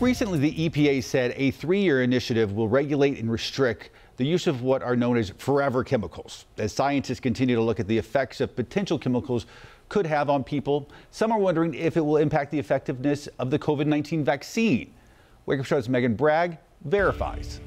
Recently, the EPA said a three year initiative will regulate and restrict the use of what are known as forever chemicals. As scientists continue to look at the effects of potential chemicals could have on people, some are wondering if it will impact the effectiveness of the COVID 19 vaccine. Wake Up Show's Meghan Bragg verifies.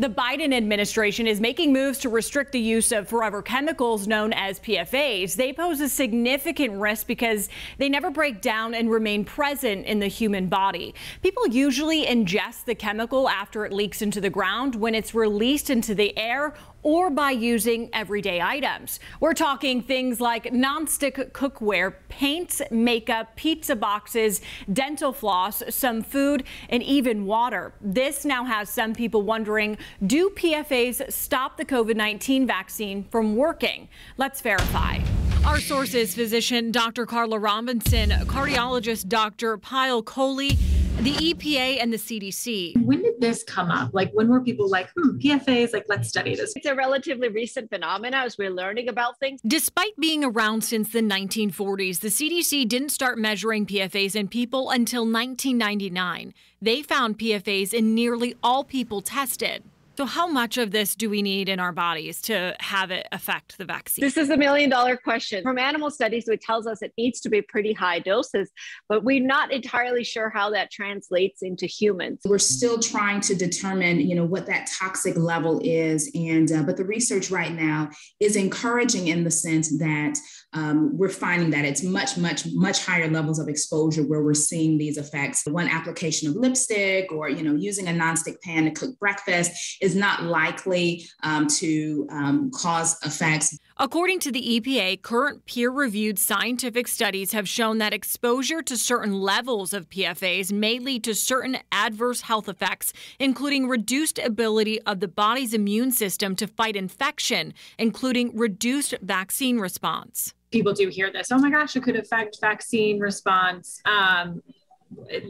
The Biden administration is making moves to restrict the use of forever chemicals known as PFAs. They pose a significant risk because they never break down and remain present in the human body. People usually ingest the chemical after it leaks into the ground when it's released into the air or by using everyday items. We're talking things like nonstick cookware, paints, makeup, pizza boxes, dental floss, some food, and even water. This now has some people wondering, do PFAs stop the COVID-19 vaccine from working? Let's verify. Our sources, physician Dr. Carla Robinson, cardiologist Dr. Payal Kohli, the EPA and the CDC. When did this come up? Like, when were people like, hmm, PFAs, like, let's study this? It's a relatively recent phenomenon as we're learning about things. Despite being around since the 1940s, the CDC didn't start measuring PFAs in people until 1999. They found PFAs in nearly all people tested. So, how much of this do we need in our bodies to have it affect the vaccine? This is a million dollar question. From animal studies, it tells us it needs to be pretty high doses, but we're not entirely sure how that translates into humans. We're still trying to determine, you know, what that toxic level is, and uh, but the research right now is encouraging in the sense that um, we're finding that it's much, much, much higher levels of exposure where we're seeing these effects. One application of lipstick or, you know, using a nonstick pan to cook breakfast is not likely um, to um, cause effects. According to the EPA, current peer reviewed scientific studies have shown that exposure to certain levels of PFAs may lead to certain adverse health effects, including reduced ability of the body's immune system to fight infection, including reduced vaccine response people do hear this oh my gosh it could affect vaccine response. Um,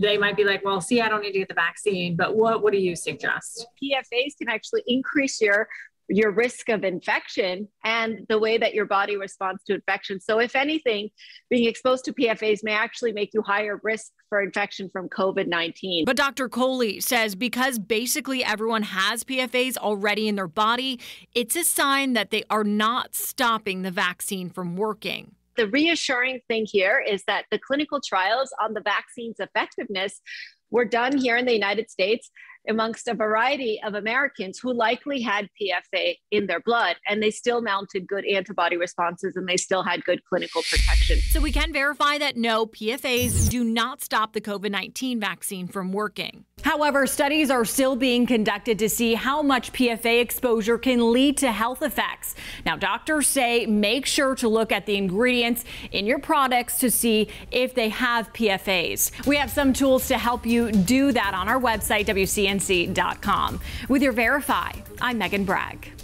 they might be like well see i don't need to get the vaccine but what what do you suggest? Pfas can actually increase your your risk of infection and the way that your body responds to infection. So, if anything, being exposed to PFAs may actually make you higher risk for infection from COVID 19. But Dr. Kohli says because basically everyone has PFAs already in their body, it's a sign that they are not stopping the vaccine from working. The reassuring thing here is that the clinical trials on the vaccine's effectiveness were done here in the United States amongst a variety of Americans who likely had PFA in their blood and they still mounted good antibody responses and they still had good clinical protection. So we can verify that no, PFAs do not stop the COVID 19 vaccine from working. However, studies are still being conducted to see how much PFA exposure can lead to health effects. Now, doctors say make sure to look at the ingredients in your products to see if they have PFAs. We have some tools to help you do that on our website, With your Verify, I'm Meghan Bragg.